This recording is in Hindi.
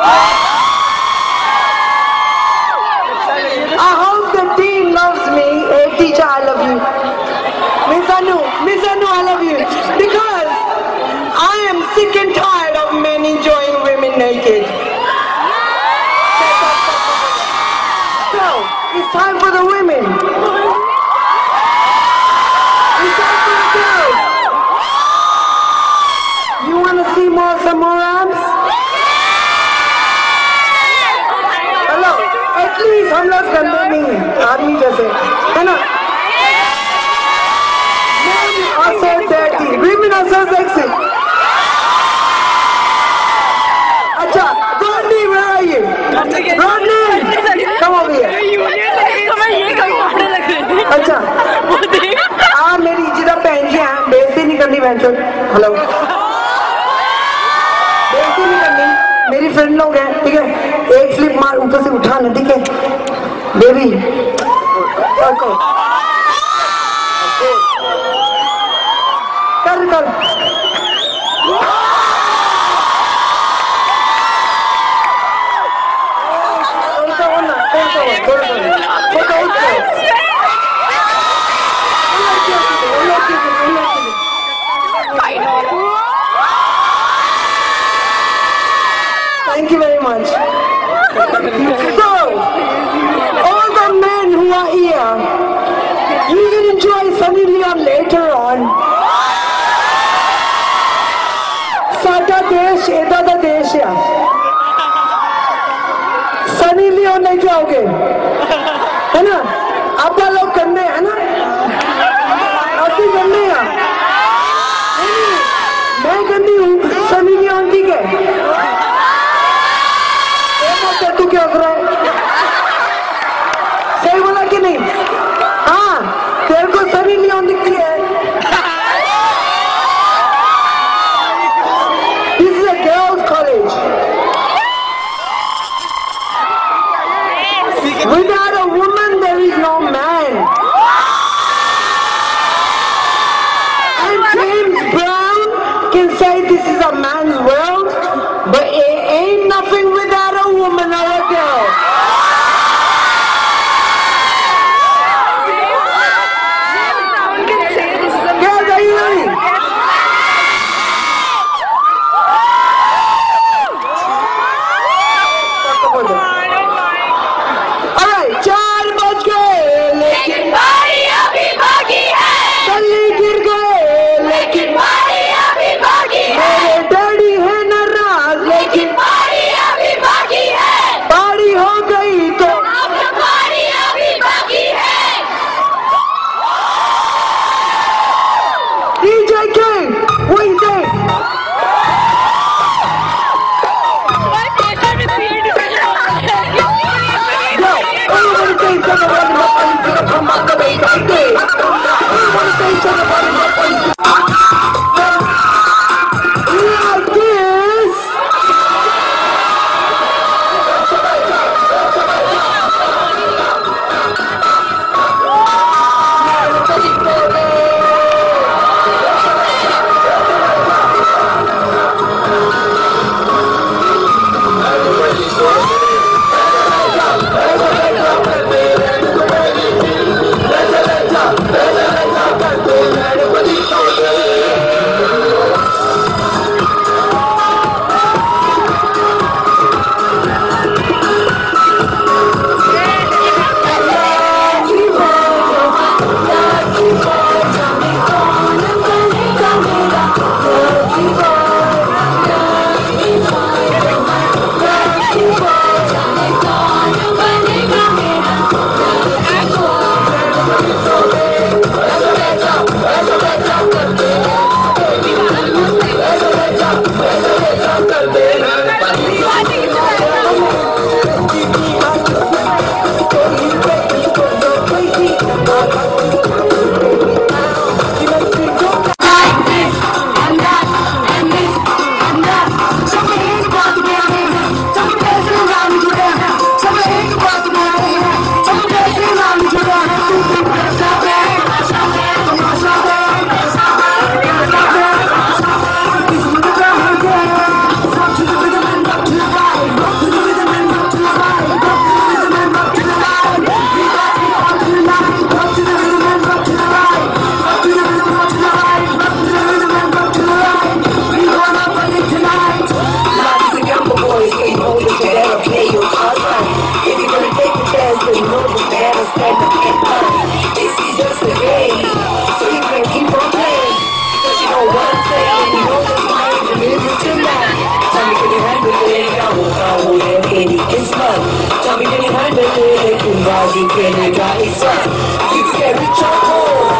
Oh! हेलो बिल्कुल नहीं। करनी मेरी फ्रेंड लोग हैं ठीक है? एक स्लिप मार ऊपर से उठा ना ठीक है? बेबी कर कर। You will enjoy Sunny Leon later on. ਸਾਡਾ ਦੇਸ਼ ਇਹਦਾ ਦਾ ਦੇਸ਼ ਆ ਸਨੀ ਲਿਓਨ ਨਹੀਂ ਜਾਓਗੇ है ना आप लोग करने है ना आप भी करने मैं गंदी हूँ सनी लियोन ठीक है is a man Chúng ta quan tâm đến Thank you. खाओ है मेरी किस्मत चाबी मेरी हैंड में लेकिन बाजी खेलेगा इस वक्त You can reach your